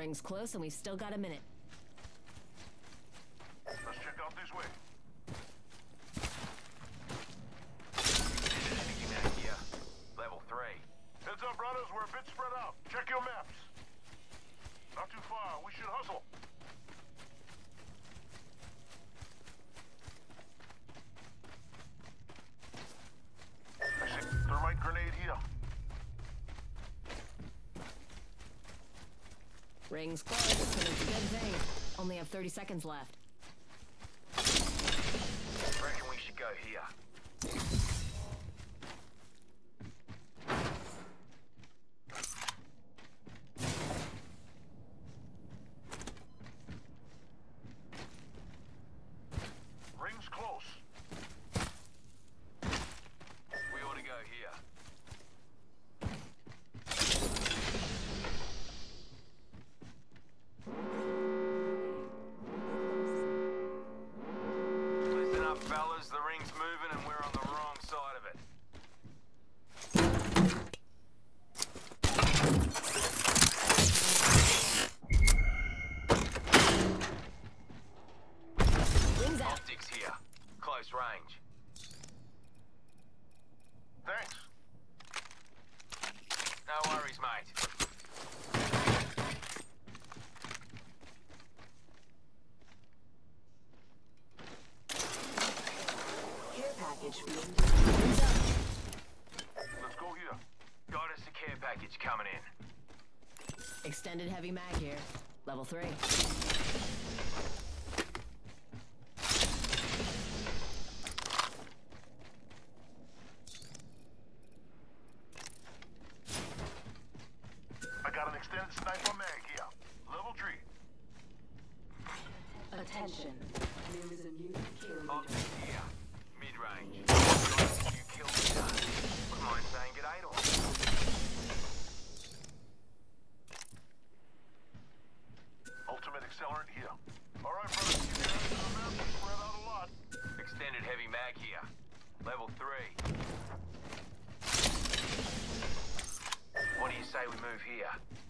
Ring's close and we've still got a minute. Ring's close, it's a good thing. Only have 30 seconds left. Reckon we should go here. Let's go here. Got us the care package coming in. Extended heavy mag here. Level three. I got an extended sniper mag here. Level three. Attention. here.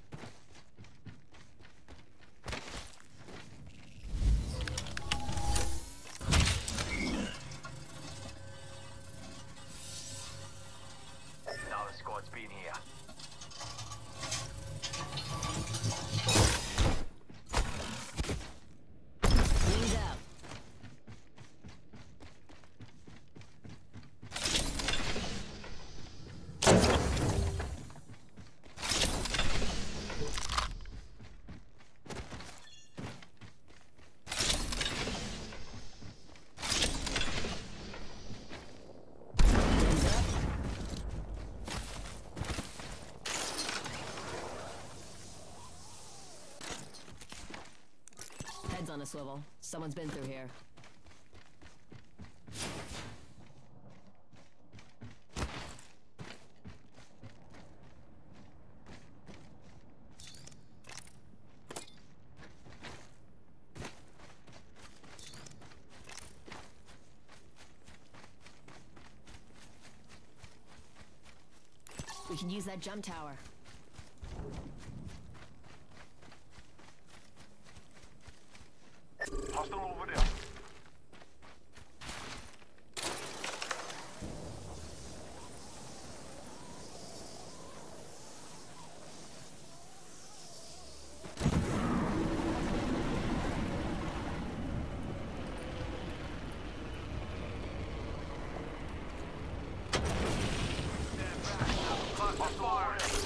swivel. Someone's been through here. We can use that jump tower. war.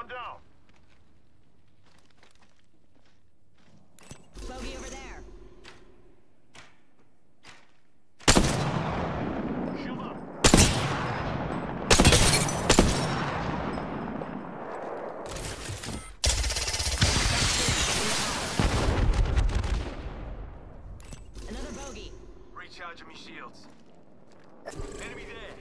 One down. Bogey over there. Shield up. Another bogey. Recharging me shields. Enemy there.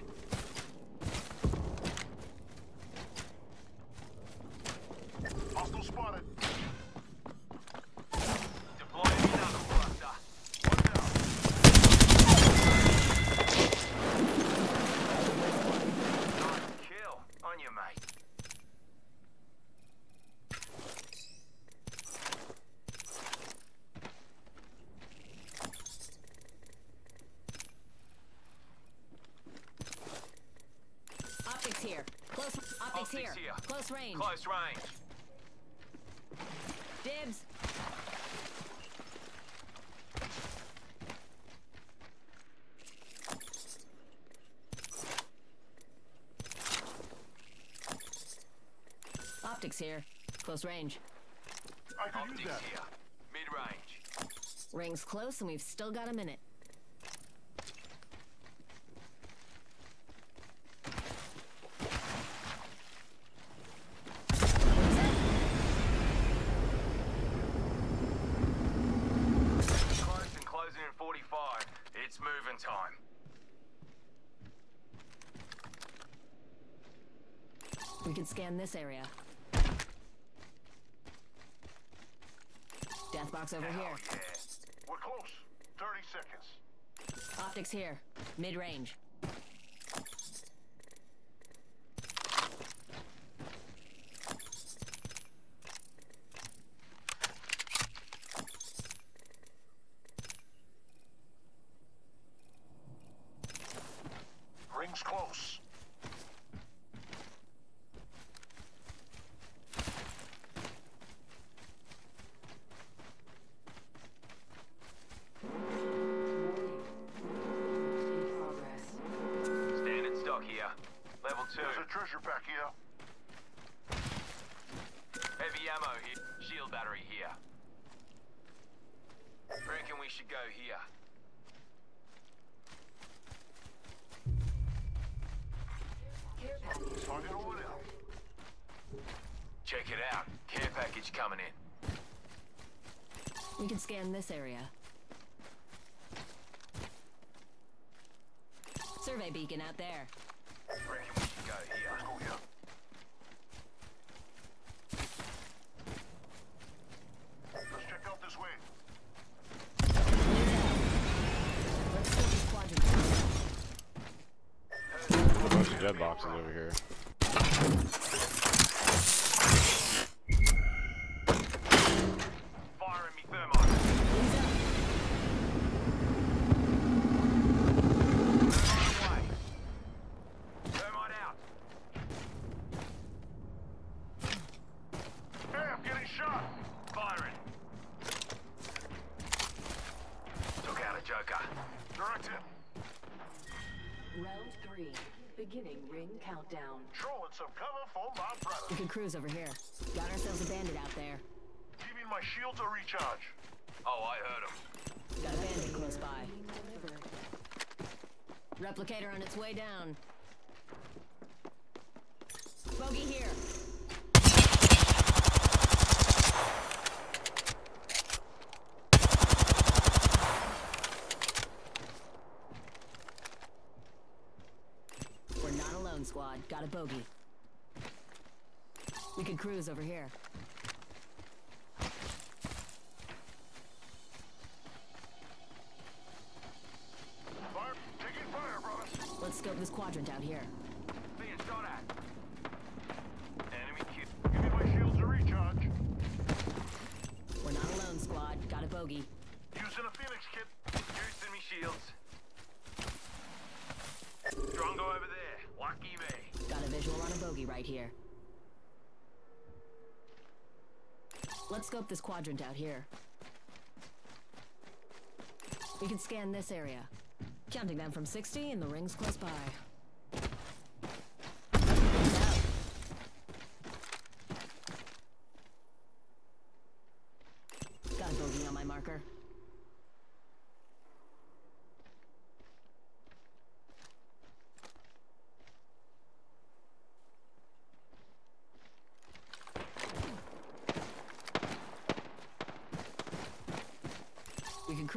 Hostile spotted. Deploying another cluster. One down. Nice kill. On you, mate. Optics here. Close. Optics, Optics here. here. Close range. Close range. Dibs. Optics here. Close range. I could use that. here. Mid-range. Rings close, and we've still got a minute. Close and closing in 45. It's moving time. We can scan this area. Death box over here. Oh, yeah. We're close. 30 seconds. Optics here. Mid here. Battery here. Reckon we should go here. Target over there. Check it out. Care package coming in. We can scan this area. Survey beacon out there. Reckon we should go here. Go here. Let's check out this way. Let's go to quadrant. A bunch of dead boxes over here. Firing me thermite. Thermite away. Thermite out. Hey, I'm getting shot. Firing. Took out a joker. Direct hit. Round three. Beginning ring countdown. Throwing some cover for my We can cruise over here. Got ourselves a bandit out there. Giving my shields a recharge. Oh, I heard him. Got a bandit close by. Replicator on its way down. Bogey here. We're not alone, squad. Got a bogey. We could cruise over here. Fire. Taking fire, brothers. Let's scope this quadrant out here. Being shot at. Enemy kill. Giving my shields a recharge. We're not alone, squad. Got a bogey. Using a Phoenix kit. Using me shields. Got a visual on a bogey right here. Let's scope this quadrant out here. We can scan this area. Counting down from 60 and the ring's close by. Got a bogey on my marker.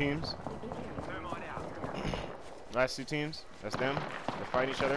teams. Last two teams. That's them. They fight each other.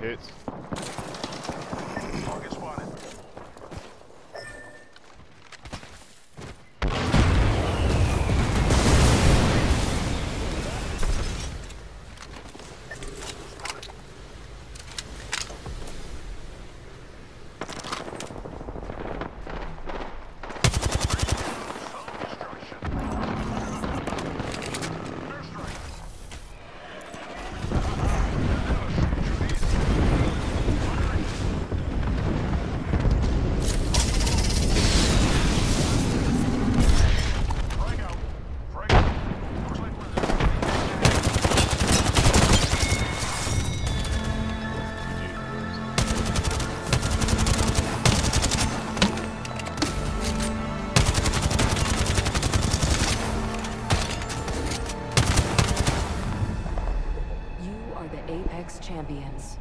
hits. ambience.